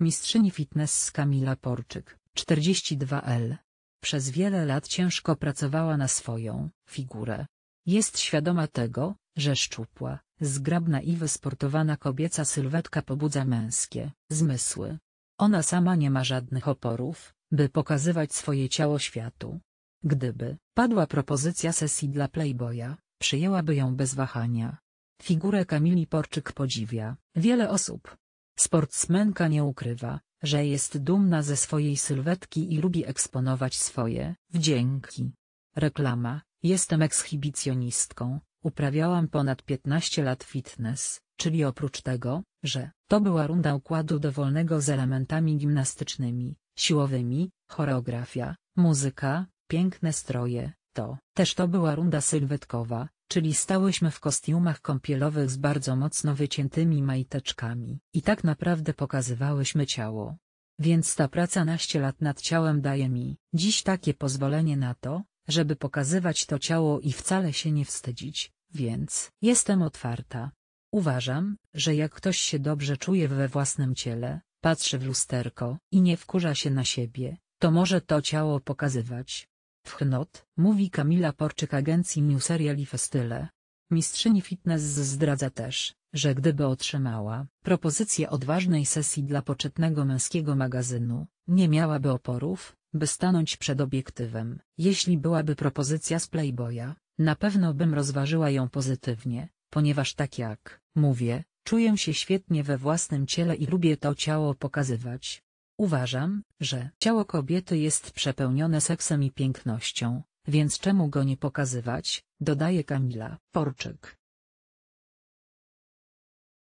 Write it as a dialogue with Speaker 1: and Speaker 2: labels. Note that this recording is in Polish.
Speaker 1: Mistrzyni fitness Kamila Porczyk, 42L. Przez wiele lat ciężko pracowała na swoją figurę. Jest świadoma tego, że szczupła, zgrabna i wysportowana kobieca sylwetka pobudza męskie zmysły. Ona sama nie ma żadnych oporów, by pokazywać swoje ciało światu. Gdyby padła propozycja sesji dla Playboya, przyjęłaby ją bez wahania. Figurę Kamili Porczyk podziwia wiele osób. Sportsmenka nie ukrywa, że jest dumna ze swojej sylwetki i lubi eksponować swoje wdzięki. Reklama, jestem ekshibicjonistką, uprawiałam ponad 15 lat fitness, czyli oprócz tego, że to była runda układu dowolnego z elementami gimnastycznymi, siłowymi, choreografia, muzyka, piękne stroje, to też to była runda sylwetkowa, czyli stałyśmy w kostiumach kąpielowych z bardzo mocno wyciętymi majteczkami i tak naprawdę pokazywałyśmy ciało. Więc ta praca naście lat nad ciałem daje mi dziś takie pozwolenie na to, żeby pokazywać to ciało i wcale się nie wstydzić, więc jestem otwarta. Uważam, że jak ktoś się dobrze czuje we własnym ciele, patrzy w lusterko i nie wkurza się na siebie, to może to ciało pokazywać. W Chnot, mówi Kamila Porczyk agencji New Serial i Festyle. Mistrzyni fitness zdradza też, że gdyby otrzymała propozycję odważnej sesji dla poczytnego męskiego magazynu, nie miałaby oporów, by stanąć przed obiektywem. Jeśli byłaby propozycja z Playboya, na pewno bym rozważyła ją pozytywnie, ponieważ tak jak mówię, czuję się świetnie we własnym ciele i lubię to ciało pokazywać. Uważam, że ciało kobiety jest przepełnione seksem i pięknością, więc czemu go nie pokazywać, dodaje Kamila Porczyk.